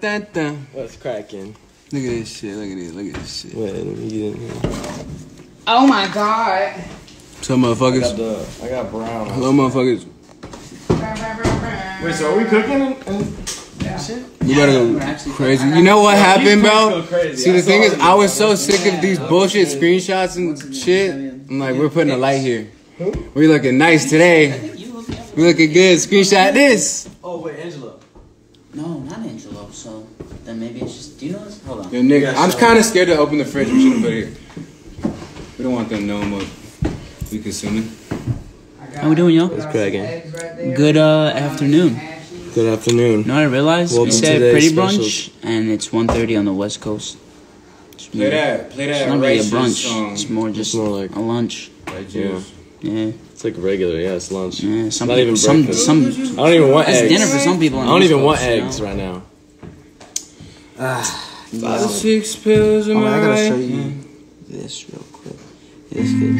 dun, dun. What's cracking? Look at this shit. Look at this. Look at this shit. Wait, let me get in here. Oh my god. So I got motherfuckers. the, I got brown. Hello, motherfuckers. Wait, so are we cooking and, and You gotta go crazy. You know what happened, bro? See, the thing is, I was so sick of these bullshit screenshots and shit. I'm like, we're putting a light here. We looking nice today. We looking good. Screenshot this. Oh wait, Angela. No, not Angelo. So then maybe it's just. Do you know this? Hold on. Yo, Nick, I'm kind of scared to open the fridge. We shouldn't put it here. We don't want them knowing what we consuming. How we doing, y'all? What's cracking? Good uh afternoon. Good afternoon. You know what I realized? Welcome we to said pretty special- brunch, and it's 1.30 on the West Coast. It's Play that. Play that. It's not really a brunch. song. It's more just more like- a lunch. Righteous. Yeah, It's like regular, yeah, it's lunch. yeah. Some Not people, even some breakfast. some. I don't even want That's eggs. dinner for some people. I don't even want Coast, you know? eggs right now. Five or six pills in Oh, my I gotta show life. you this real quick. This good.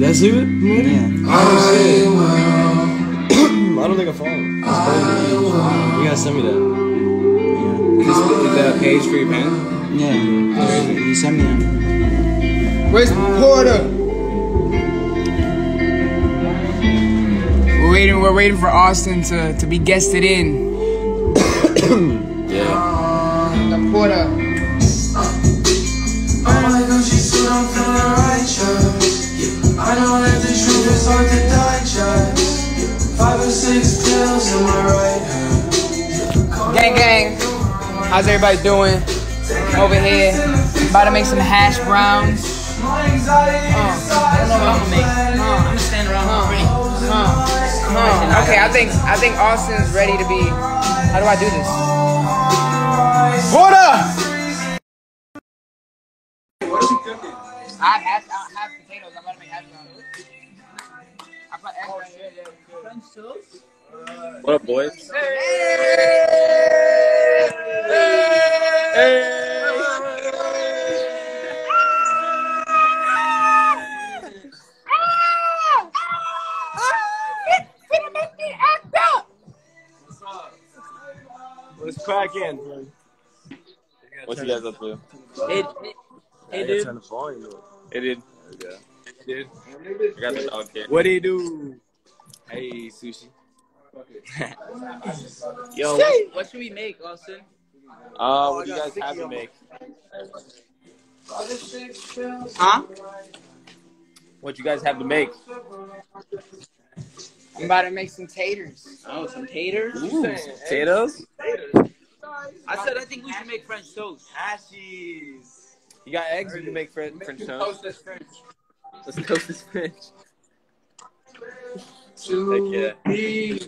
That's it? Yeah. I don't think I followed. That's. You gotta send me that. Is, is that a page for your pen? Yeah. yeah. You sent me them. Where's Porter? Waiting. We're waiting for Austin to, to be guested in. Yeah. The Porter. I know that the truth is hard to digest. Five or six pills in my right hand. Gang, gang. How's everybody doing? Over here, about to make some hash browns. My anxiety Uh, I don't know what I'm gonna make. Okay, I think I think Austin's ready to be. How do I do this? Porter. What are we cooking? I have hash, I have potatoes. I'm about to make hash browns. I put eggs right here. French toast. What up, boys? What's cracking? What you guys up to? Hey, hey, dude. Turn the volume up. It did. Okay. Dude. I got the dog here. What do you do? Hey, sushi. Yo, what should we make, Austin? Uh, what do you guys have to make? Huh? What you guys have to make? I'm about to make some taters. Oh, some taters. Potatoes? I said I think we should make French toast. Ashies. You got eggs? You can make French, French toast. Toast this French. Let's toast this French. To yeah. be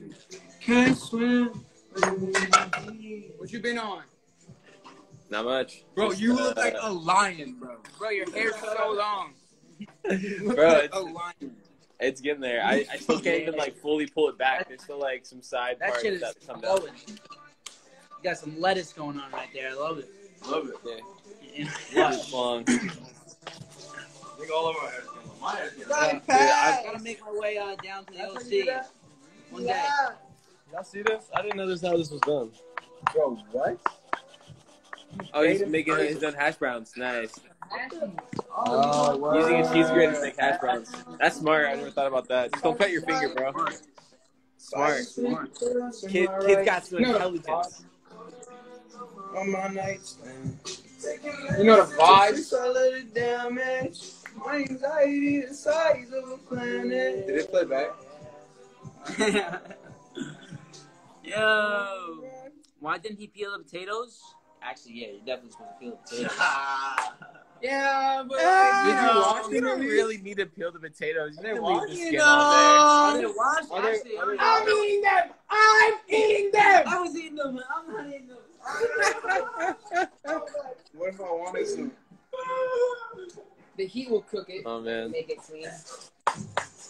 can swim. What you been on? Not much. Bro, you look like uh, a lion, bro. Bro, your hair's so long. Bro, it's, A lion. it's getting there. I, I still can't even like fully pull it back. There's still like some side That parts shit is that come down. Flowing. You got some lettuce going on right there. I love it. Love it. Yeah. Yeah. It's long. Think all of our hair's gonna- My hair's gonna- Dude, I gotta make my way uh, down to the OC one day. Y'all see this? I didn't know this how this was done. Bro, what? Oh, he's making he's done hash browns. Nice. Oh, Using a cheese grater to make hash browns. That's smart. I never thought about that. Just don't cut your finger, bro. Smart. Kid, kid got some intelligence. On my nightstand. You know the vibes? Solid damage. My anxiety the size of a planet. Did it play back? Yo, why didn't he peel the potatoes? Actually, yeah, you're definitely supposed to peel the potatoes. Yeah, but ah, Did you you know, wash? You don't really need to peel the potatoes. You can leave the skin know. on I didn't wash. Are there- Actually, are there- I'm, I'm eating them. I'm eating them. I was eating them. I'm not eating them. What if I wanted some? The heat will cook it. Oh man, Make it clean.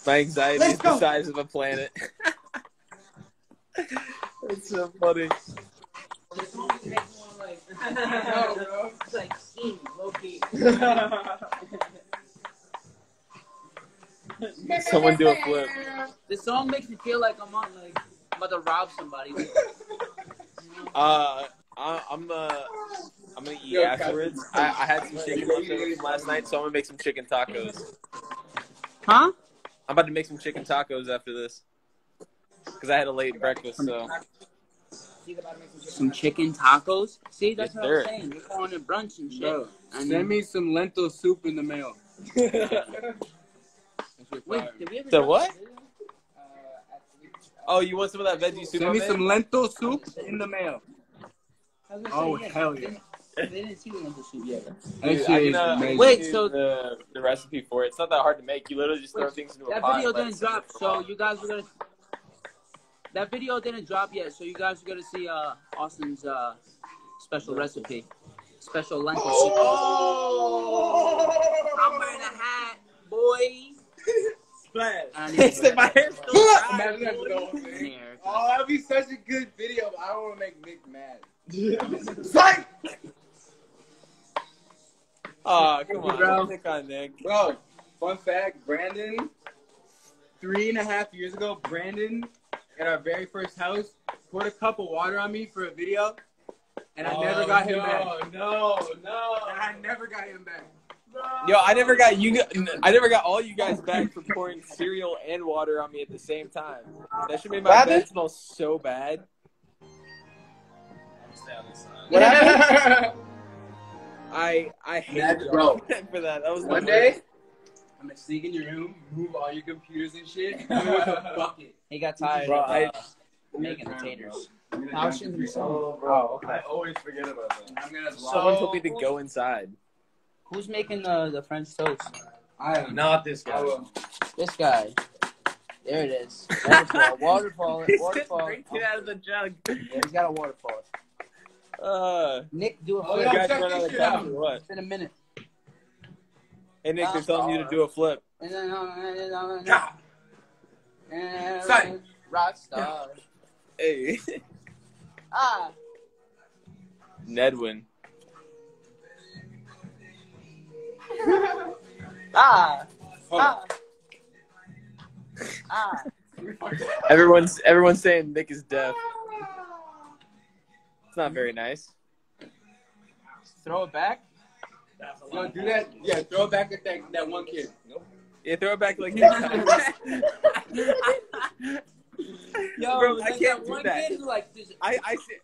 my anxiety Let's is the size of a planet. It's so funny. No, bro. It's like steam, low key. Someone do a flip. This song makes me feel like I'm on like I'm about to rob somebody. Uh, I, I'm uh, I'm gonna eat afterwards. I, I had some chicken leftovers from last night, so I'm gonna make some chicken tacos. Huh? I'm about to make some chicken tacos after this because I had a late breakfast. So Some chicken tacos. See, that's Yes, what I'm saying. We're calling it brunch and shit. Bro, I mean- send me some lentil soup in the mail. Wait, did we ever The what? the oh, you want some of that veggie soup? Send I me some lentil soup in the mail. I was gonna Oh, yeah, hell they yeah. didn't- They didn't see the lentil soup yet. That Dude, I is can, uh. Wait, so- the, the recipe for it. It's not that hard to make. You literally just throw Wait, things into a That pot. video and let it didn't drop, so you guys were gonna. That video didn't drop yet, so you guys are gonna see uh, Austin's uh, special recipe, special lentil soup. I'm wearing a hat, boy. I need He said my hair's still dry. Imagine that's the whole thing. hair. Oh, that'd be such a good video, but I don't want to make Nick mad. Oh, come on. Bro. Don't on Nick. Bro, fun fact, Brandon, three and a half years ago, Brandon, at our very first house, poured a cup of water on me for a video, and I oh, never got him back. No, no. And I never got him back. Yo, I never got you. I never got all you guys back for pouring cereal and water on me at the same time. That should make my What bed happened? smell so bad. What happened? I I hate That's- bro. for that. That was the One day, I'm gonna sneak in your room, move all your computers and shit, and with a bucket. He got tired Bro, of I- uh, making potatoes. How should we Oh, bro. I always forget about that. I'm gonna Someone told me to go inside. Who's making the the French toast? I am Not this guy. This guy. There it is. Waterfall. Waterfall. He said Waterfall. drink it out of the jug. Yeah, he's got a waterfall. Uh, Nick, do a Oh, flip. yeah. guys run out of time out. or what? It's been a minute. Hey Nick, they're telling you to do a flip. And then, and then, God. And Son. rock star. Hey, Ah. Nedwin. Ah. Ah. Ah. Everyone's everyone's saying Nick is deaf. It's not very nice. Throw it back. Yo, do that. Yeah, throw it back at that, that one kid. Yeah, throw it back like that. Yo, Bro, I can't that do one that. kid who, like, just, I I sit,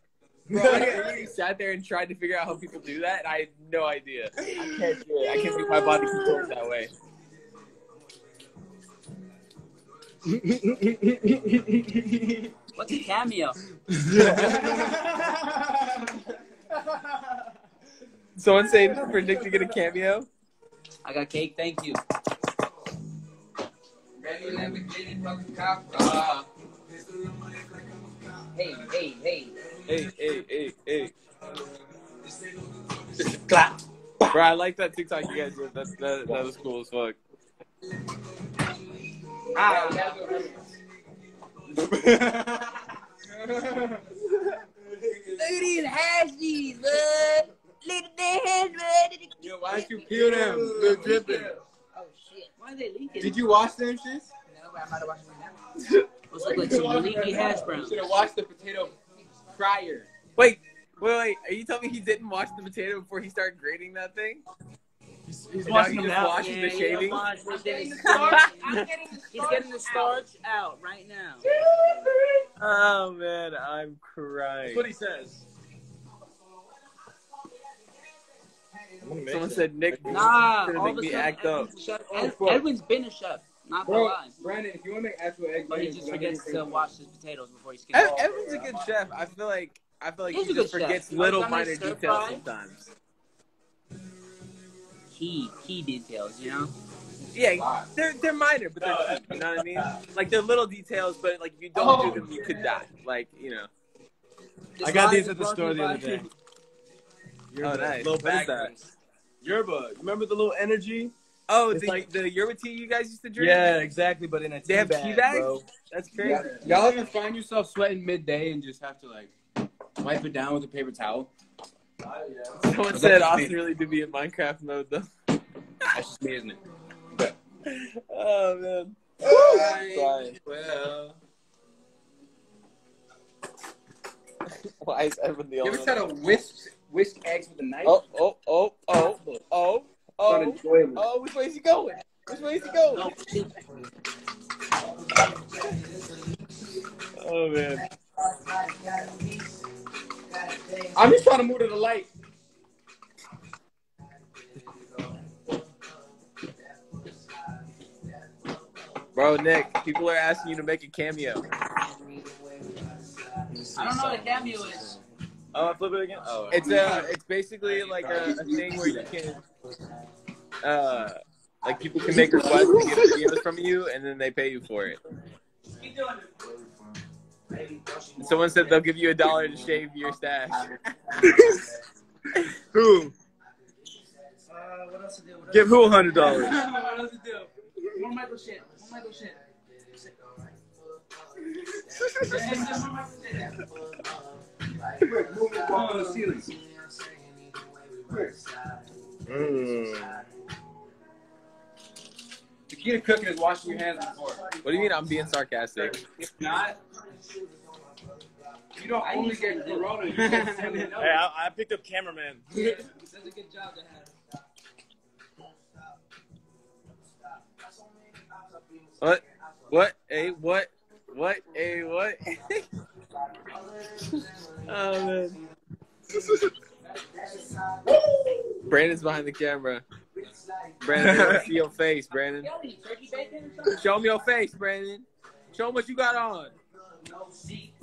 bro, I literally sat there and tried to figure out how people do that, and I had no idea. I can't do it. I can't make my body contort that way. what's a cameo? Someone saying for Nick to get a cameo. I got cake, thank you. Hey, hey, hey. Hey, hey, hey, hey. Clap. Bro, I like that TikTok you guys did. That's that, that was cool as fuck. Ah. Look at these hashies, bud. Look at their hands, bud. Yo, why don't you peel them? They're dripping. Shit. Why are they leaking? Did you wash them shits? No, but I might have watched them now. Those look like some leaky hash browns. Should have washed the potato prior. Wait, wait, wait. Are you telling me he didn't wash the potato before he started grating that thing? He's, And now washing he them just now. washes the Yeah, shaving? yeah, getting the starch. starch. I'm getting the He's getting the starch out right now. Oh man, I'm crying. That's what he says. Someone said Nick Nah, gonna all make of a me sudden, act up. Edwin's, a chef. Oh, Ed- Edwin's been a chef, not gonna Bro, lie. Brandon, if you want to make actual egg But he just forgets to wash his potatoes before he skins Ev- them. Evan's a good chef. I feel like I feel like He's he a good just forgets chef. little Like, I'm a minor stir details fry. sometimes. Key, key details, you know? Yeah, they're they're minor, but they're key, you know what I mean? Like they're little details, but like if you don't do oh. them, you could die. Like you know. I got these at the store the other day. Oh, nice. Little What is that? Yerba. Remember the little energy? Oh, It's the like- the yerba tea you guys used to drink. Yeah, exactly. But in a tea They have bag, tea bags? bro. that's crazy. Yeah. Y'all ever find yourself sweating midday and just have to like wipe it down with a paper towel? Someone That's said me. Austin really do be in Minecraft mode though. That's just me, isn't it? Oh man. Right. Well, Why is Evan the You only ever tried one? to whisk whisk eggs with a knife? Oh, oh, oh, oh, oh, oh, oh. enjoyable. oh, which way is he going? Which way is he going? Oh, man. I'm just trying to move to the light. Bro, Nick, people are asking you to make a cameo. I don't know what a cameo is. Oh, I flip it again. Oh, It's a, it's basically like a, a thing where you can, uh, like people can make requests to get videos from you, and then they pay you for it. Keep doing it. Someone said they'll give you a dollar to shave your stash. who? Uh, what else to do? What Give who a hundred dollars? what else to do? More Michael shit. More Michael shit. More Michael shit. Mm. The key to cooking is washing your hands before. What do you mean I'm being sarcastic? If not, you don't only get corona. You get. Hey, I, I picked up cameraman. That's a good job to have. What? What? A what? What? A what? oh man. Brandon's behind the camera. Brandon, I wanna see your face, Brandon. Kelly, turkey bacon or something? Show me your face, Brandon. Show 'em what you got on. No seat.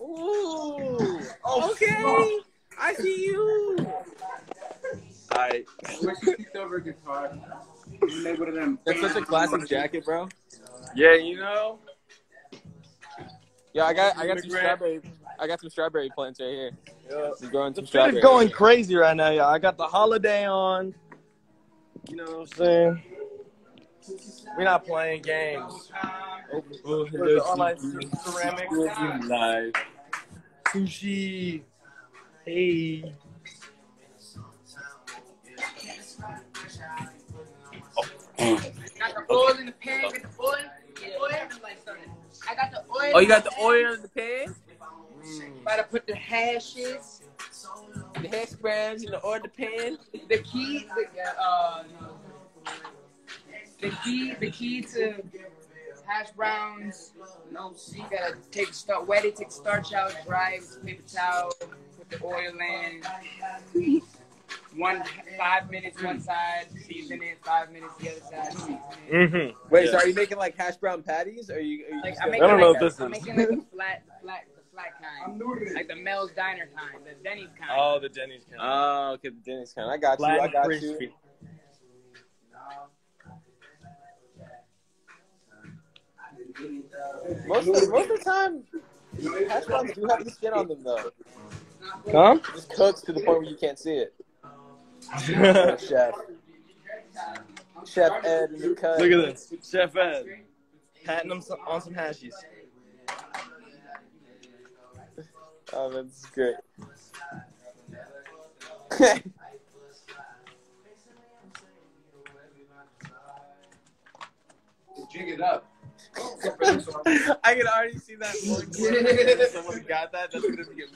Ooh. Oh, okay. I see you. I Wish you kicked over a guitar. You made one of them. That's such a classic jacket, bro. yeah, you know. Yeah, I got I got some strawberry. I got some strawberry plants right here. Yeah. I'm growing some The strawberry. fit is going crazy right now, y'all. I got the holiday on. You know what I'm saying? We're not playing games. Oh, Where's the online ceramics? Live. Sushi. Hey. Got the oil in the pan. Oh, you got the oil in the pan? About to put the hashes. The hash browns in the oil in the pan? The key. The, uh, the key. The key to hash browns. No, you gotta take start wet it, take the starch out, dry it with paper towel, put the oil in. One five minutes one side, season it. Five minutes the other side, season it. Mm-hmm. Wait, so are you making like hash brown patties? Or are you, are you Like I'm making I don't know like what a- this I'm is. making like a flat, flat, the flat kind, like the Mel's Diner kind, the Denny's kind. Oh, the Denny's kind. Oh, okay, the Denny's kind. I got you. I got crispy. you. Most of, most of the time, hash browns do have the skin on them though. Huh? It just cooks to the point where you can't see it. Chef. Chef Ed in the cut. Look at this. Chef Ed. Patting them some, on some hashies. Oh, that's great. Jig it up. I can already see that point. If Someone got that. That's gonna be a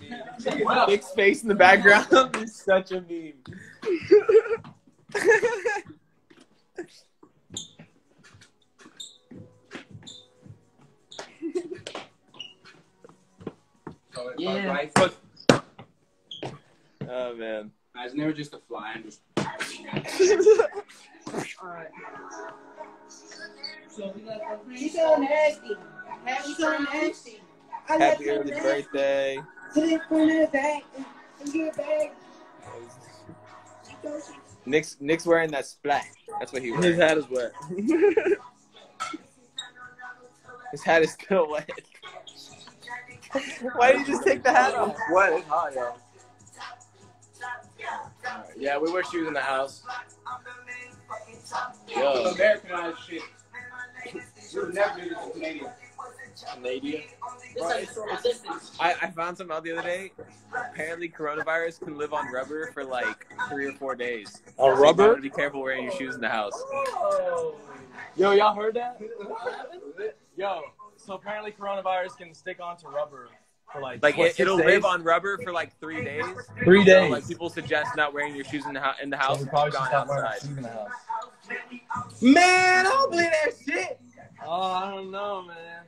meme. Big space in the background is such a meme. Yeah. Right. Oh man. It's never just a fly. I'm just. He's so nasty. He's so nasty. I Happy early nasty. birthday. To the front back. And get back. Nick's Nick's wearing that splat. That's what he wore. His hat is wet. His hat is still wet. Why did you just take the hat off? Wet. It's hot, y'all. Yeah, we wear shoes in the house. Yo, Americanized shit. You would never do this Canadian. Canadian. I, I found some out the other day. Apparently, coronavirus can live on rubber for like three or four days. On So you rubber? gotta be careful wearing your shoes in the house. Yo, y'all heard that? Yo, so apparently coronavirus can stick onto rubber for like Like it, it'll days? live on rubber for like three days. three So, days. like people suggest not wearing your shoes in the, hou- in the house. we and probably should gone stop wearing outside. shoes in the house. Man, I don't believe that shit. Oh, I don't know, man.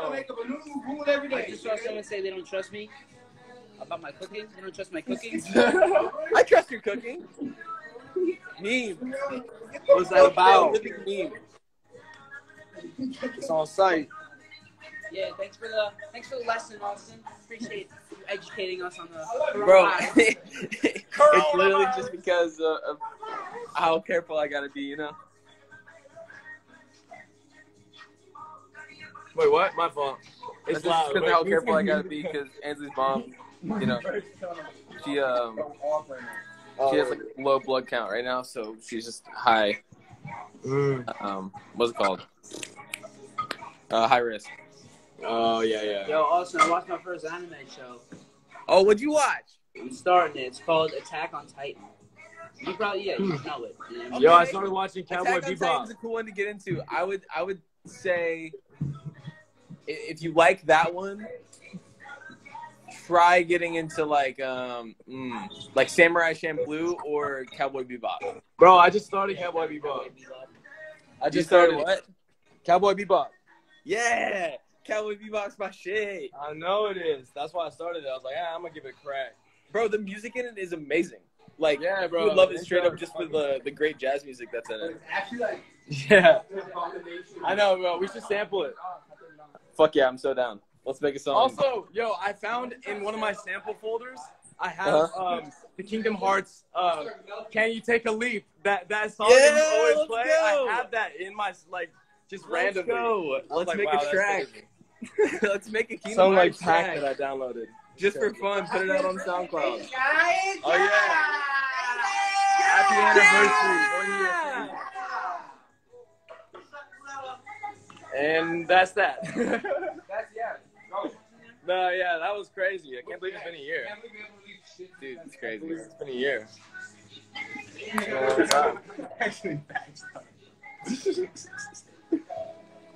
I make up a new rule every I just saw someone say they don't trust me about my cooking. They don't trust my cooking. I trust your cooking. Meme. What's that about? Meme. It's on site. Yeah, thanks for the thanks for the lesson, Austin. Appreciate you educating us on the Bro, it's literally just because uh, of how careful I gotta be, you know? Wait, what? My fault. It's It's just loud. because how careful I gotta be because Ansley's mom, you know, she um she has like low blood count right now, so she's just high. Mm. Um, what's it called? Uh, high risk. Oh yeah, yeah. Yo, Austin, I watched my first anime show. Oh, what'd you watch? I'm starting it. It's called Attack on Titan. You probably yeah, you know it. man. Yo, I started watching Cowboy Attack on Titan's Bebop. a cool one to get into. I would I would say i- if you like that one, try getting into like um mm, like Samurai Champloo or Cowboy Bebop. Bro, I just started Cowboy Bebop. I just started started what? Cowboy Bebop. Yeah, Cowboy Bebop's my shit, I know it is. That's why I started it. I was like, ah, I'm gonna give it a crack. bro. The music in it is amazing. Like, Yeah, bro. you would love it straight up just for the the great jazz music that's in it. It's Actually, like, Yeah, I know, bro. We should sample it. Fuck yeah, I'm so down. Let's make a song. Also, yo, I found in one of my sample folders, I have Uh-huh. um, the Kingdom Hearts. Uh, Can you take a leap? That that song Yeah, that always play. go. I have that in my like just Let's randomly. go. Let's like, make wow, a that's track. Let's make a Kingdom Some like pack that I downloaded. just for fun. Put it out on SoundCloud. Guys, Oh yeah. Happy anniversary. And that's that. that's, yeah. Go. no, yeah, that was crazy. I can't believe it's been a year. Can't believe we haven't released shit. Dude, it's crazy. it's been a year. Actually,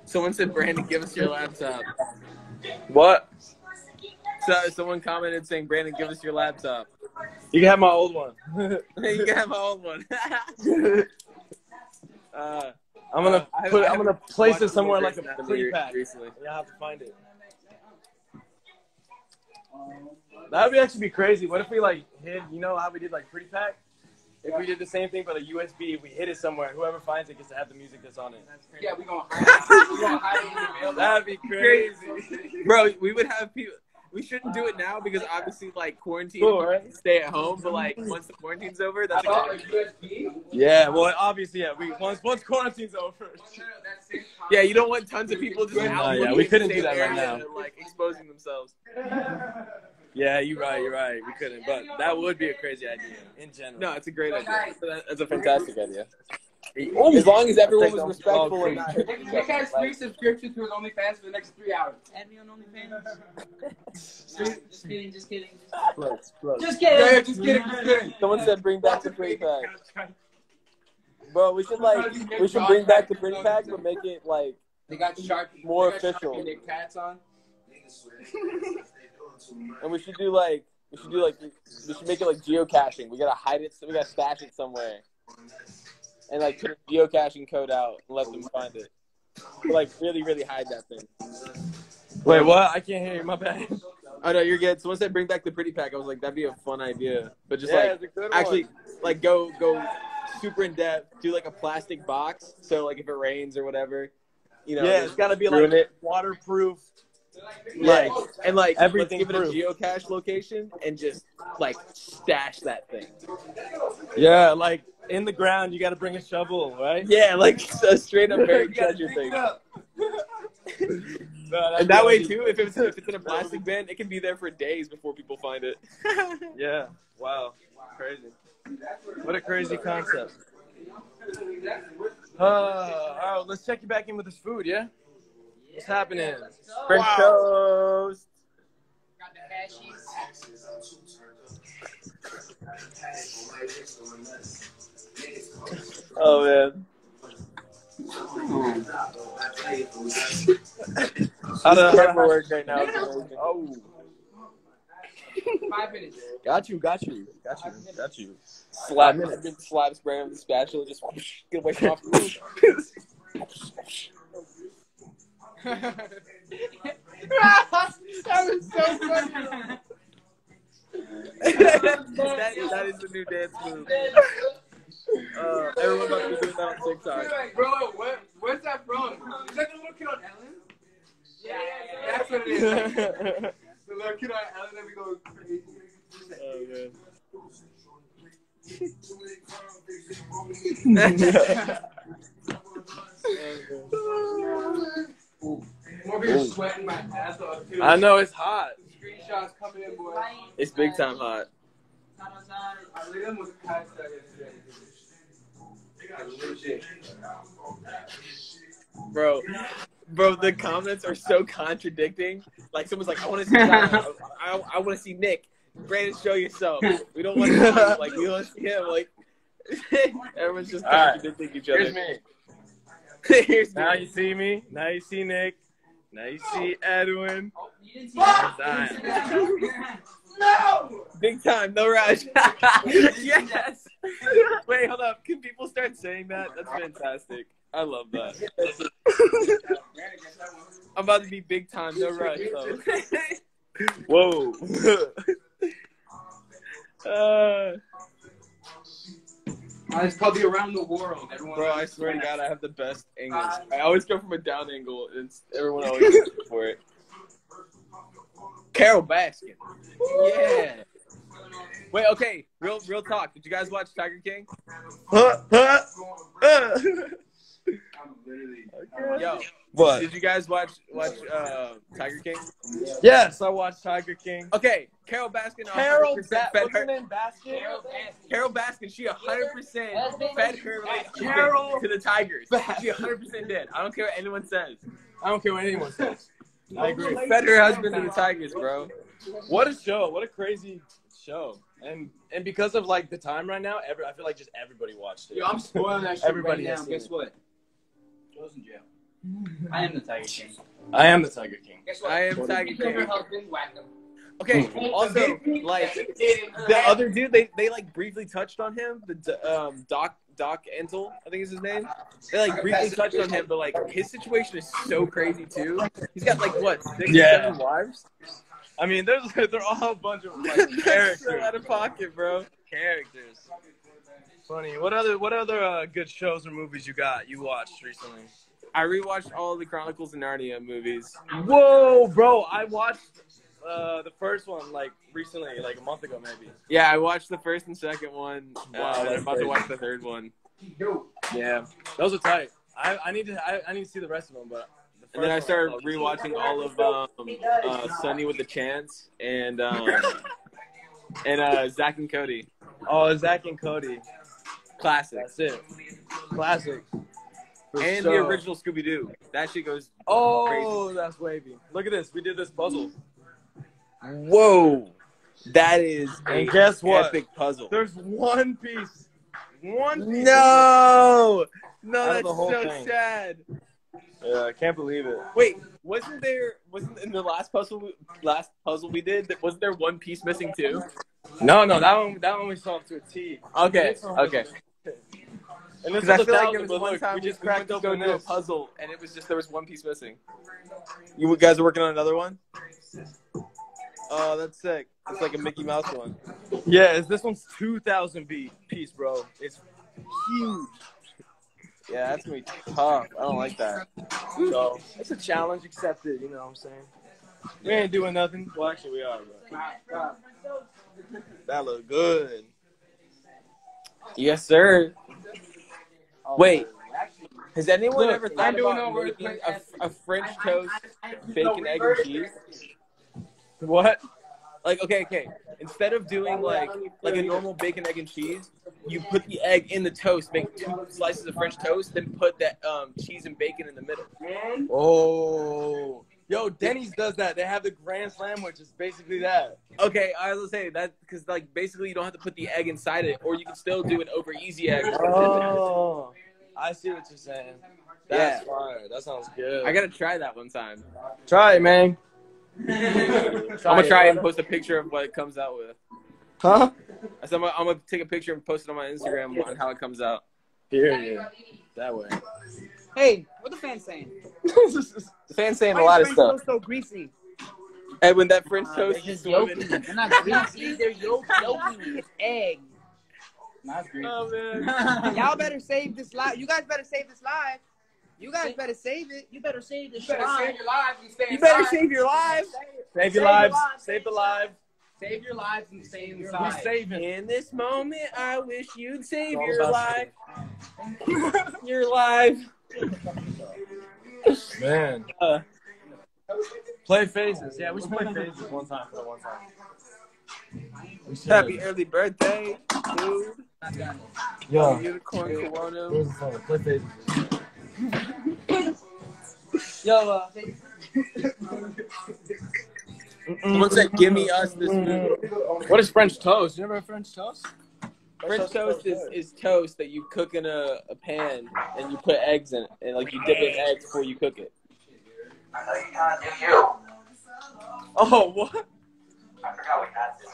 Someone said, Brandon, give us your laptop. What? So, someone commented saying, Brandon, give us your laptop. You can have my old one. you can have my old one. uh, I'm gonna uh, I- put. I I'm gonna place it somewhere like a pre pack. recently. You have to find it. That would be actually be crazy. What if we like hid? You know how we did like pre-pack? If we did the same thing for a USB, we hid it somewhere. Whoever finds it gets to have the music that's on it. That's yeah, we gonna hide. we gonna hide it in the mail. That'd be crazy. Bro, we would have people. We shouldn't do it now because obviously, like quarantine, Cool, right? stay at home. But like once the quarantine's over, that's thought like, a USB. Yeah. Well, obviously, yeah. We once once quarantine's over. Oh, no, no, that same time. yeah. You don't want tons of people just No, out. yeah, we couldn't do that right area now. and, like exposing themselves. Yeah, you're right. You're right. We couldn't, but that would be a crazy idea in general. No, it's a great idea. That's a fantastic idea. As long as everyone was respectful and not hitting each Nick other. has free Like, subscription to his OnlyFans for the next three hours. Add me on OnlyFans. just kidding, just kidding. close, close. Just Yeah, yeah, kidding. just kidding, just kidding. Someone said bring back the pretty pack. Bro, we should like we should bring back the pretty pack, but make it like They got sharp, More they got official. Sharpie Their cats on. And we should do like we should do like we should make it like geocaching. We gotta hide it. So we gotta stash it somewhere, and like put a geocaching code out and let them find it. But, like really, really hide that thing. Wait, what? I can't hear you. My bad. Oh no, you're good. So once said bring back the pretty pack. I was like, that'd be a fun idea. But just yeah, like it's a good actually, one. like go go super in depth. Do like a plastic box. So like if it rains or whatever, you know. yeah, just it's got to be like it. waterproof. Like and like Everything let's give it a geocache location and just like stash that thing. Yeah, like in the ground, you got to bring a shovel, right? Yeah, like a straight up buried treasure thing. No, that'd And that way too, if it's if it's in a plastic bin, it can be there for days before people find it. Yeah. Wow. Crazy. What a crazy concept. Uh, all right, let's check you back in with this food, yeah? What's happening? French toast. Got the hashies. Oh man. How This the camera work right now? is amazing. Oh, Five minutes. got you, got you, got you, got you. Slap, good slap spray on the spatula, just whoosh, get away from off. that was so funny. that, that is the new dance move. Uh, everyone about to be doing that on TikTok. Bro, what, what's that from? Is that the little kid on Ellen? Yeah, yeah, yeah. That's what it is. the little kid on Ellen that we go crazy. More people sweating my ass off too. I know it's hot. Screenshots coming in, boy. It's big time hot. Legit. Bro, bro, the comments are so contradicting. Like someone's like, I want to see, John. I, I want to see Nick. Brandon, show yourself. We don't want to see you. like we want to see him. Like everyone's just All right. contradicting each other. Here's me. Here's me. Now you see me. Now you see Nick. Now you see Edwin. Fuck! Zion. No! Big time, no rush. yes. Wait, hold up. Can people start saying that? That's fantastic. I love that. I'm about to be big time, no rush though. Whoa. uh, Uh, it's probably around the world. Everyone bro, I swear to God, I have the best angles. I always go from a down angle. It's everyone always goes for it. Carole Baskin. Yeah. Wait, okay. Real, real talk. Did you guys watch Tiger King? Huh, huh, uh. I'm. Yo, What? did you guys watch watch uh, Tiger King? Yes, I watched Tiger King. Okay, Carole Baskin. Carole, ba- fed what's her her. name? Baskin. Carole Baskin, she 100% fed her relationship Carole to the Tigers. She 100% did. I don't care what anyone says. I don't care what anyone says. I agree. She fed her husband to the Tigers, bro. What a show! What a crazy show! And and because of like the time right now, every I feel like just everybody watched it. Yo, I'm spoiling that shit Everybody right now. Guess it. what? Joe's in jail. I am the Tiger King. I am the Tiger King. Guess what? I am Tiger Kill her King. husband, whack him. Okay, also, like, the other dude, they, they like briefly touched on him. The um, Doc Doc Antle, I think is his name. They like briefly touched on him, but like his situation is so crazy too. He's got like what six, Yeah. seven wives. I mean, there's they're all a bunch of like That's so characters. out of pocket, bro. characters. Funny. What other what other uh, good shows or movies you got you watched recently? I rewatched all the Chronicles of Narnia movies. Whoa, bro! I watched uh, the first one like recently, like a month ago, maybe. Yeah, I watched the first and second one. Wow, uh, I'm about to watch the third one. Yeah, those are tight. I, I need to I, I need to see the rest of them, but. And then I started rewatching all of um, uh, Sonny with the Chance and um, and uh, Zack and Cody. Oh, Zack and Cody. classic. That's it. Classic. For And the original Scooby Doo. That shit goes. Oh, that's wavy. Look at this. We did this puzzle. Whoa. That is And a guess what? epic puzzle. There's one piece. One piece. No, no, that's so thing. sad. Yeah, I can't believe it. Wait, wasn't there? Wasn't in the last puzzle? we- Last puzzle we did. that- Wasn't there one piece missing too? No, no, that one that one we solved to a T. Okay, okay. And this is I was a feel like thousand, there was one look, time we we just we cracked to open do a puzzle, and it was just there was one piece missing. You guys are working on another one? Oh, that's sick. It's like a Mickey Mouse one. Yeah, this one's two thousand B piece, bro. It's huge. Yeah, that's gonna be tough. I don't like that. So it's a challenge accepted. You know what I'm saying? We ain't doing nothing. Well, actually, we are. But That look good. Yes, sir. Oh, Wait, has anyone Look, ever I'm thought doing about making a, a French toast, bacon, egg, and cheese? what? Like, okay, okay. Instead of doing like like a normal bacon, egg, and cheese, you put the egg in the toast, make two slices of French toast, then put that um, cheese and bacon in the middle. Oh, yo, Denny's does that. They have the Grand Slam, which is basically that. Okay, I was gonna say that because like basically you don't have to put the egg inside it, or you can still do an over easy egg. Oh, I see what you're saying. That's Yeah. fire. That sounds good. I gotta try that one time. try it, man. I'm gonna try and post a picture of what it comes out with. Huh? I said I'm gonna, I'm gonna take a picture and post it on my Instagram on how it comes out. Here. That way. Hey, what the fans saying? The fans saying a lot of stuff. so greasy? Edwin, that French Uh, toast they're is just yolky. They're not greasy. They're yolk, yolky. It's egg. Not greasy. Oh man. Y'all better save this live. You guys better save this live. You guys better save it. You better save the You better shot. save your lives and stay You better inside. save your lives. Save your your lives. lives. Save the live. Save your lives and stay We inside. saving. In this moment, I wish you'd save your about life. Your life. Man. Uh, Play phases. Yeah, we should play phases one time for the one time. Happy early birthday, dude. Yo. Unicorn Corona. Where's? Play phases. Yo, uh, Someone said, "Give me us this food." What is French toast? You ever had French toast? French toast is, is toast that you cook in a, a pan and you put eggs in it, and like you dip it in eggs before you cook it. Oh, what? I forgot we had this.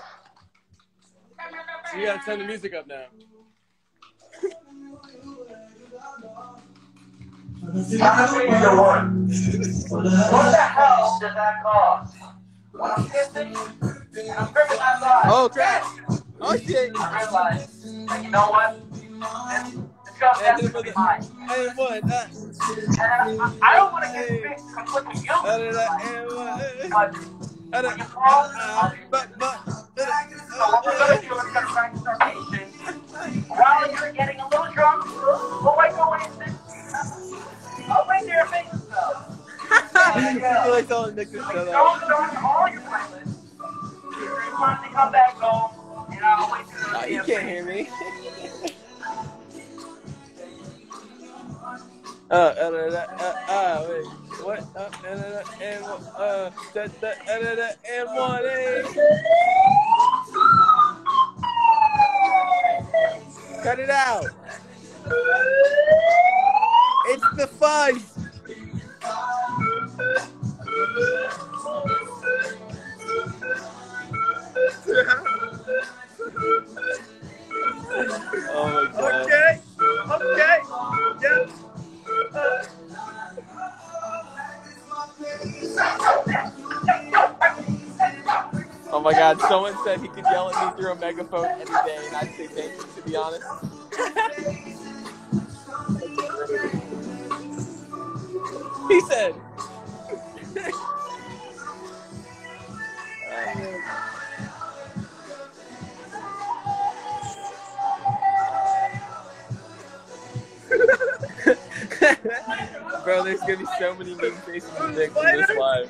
So you gotta turn the music up now. What the hell does that cost? I'm kissing, and I'm tripping outside, Oh crap! Oh shit! I realize that you know what? This, this job has to be mine. Hey, what? Uh, And I, I don't want to get fixed completely guilty, uh, uh, uh, but uh, when you call, I'll but, but, So what we're gonna do is gonna practice our patience. While you're getting a little drunk, we'll wait till Wednesday. I'll and make this though. I feel like Nick to shut Don't up. start all your playlists. You finally come back home, and I'll wait till Uh, you can't hear me. Uh, uh, uh, uh, uh, wait, what? Uh, uh, uh, and, uh, da, da, uh, da, da, and one, eh? Cut it out. It's the fuzz. oh my god. Okay. Okay. Yeah. Oh my god, someone said he could yell at me through a megaphone any day, and I'd say thank you, to be honest. He said. Bro, there's gonna be so many mean faces and dicks in this live.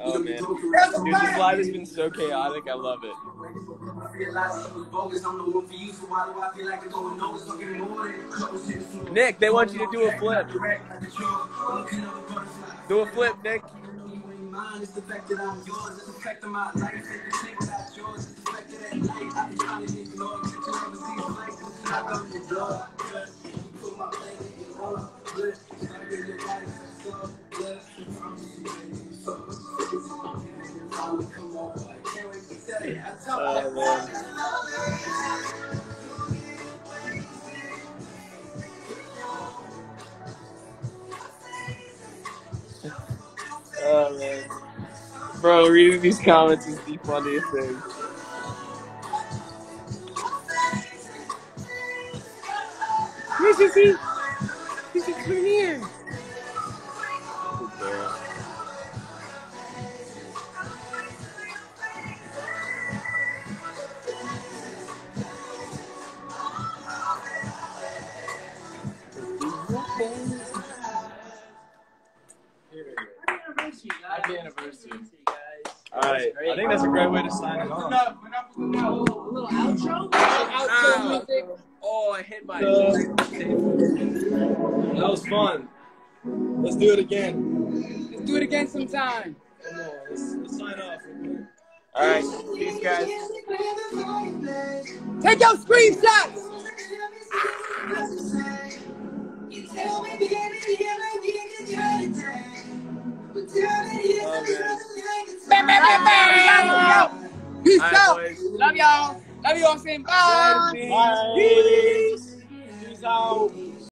Oh man, dude, this live has been so chaotic. I love it. Nick, they want you to do a flip. Do a flip, Nick. Oh man. Oh man. Bro, reading these comments is the funniest thing. Yes, is he? He's a premiere. Happy. All right. I think that's a great way to sign it off. little outro. Ow. Ah. Oh, I hit my. Uh, that was fun. Let's do it again. Let's do it again sometime. Come on. let's sign off. All right, peace, guys. Take your screenshots. Ah. Bam. Peace out. Love y'all. Love you all. Saying bye. Bye. Peace. Peace out.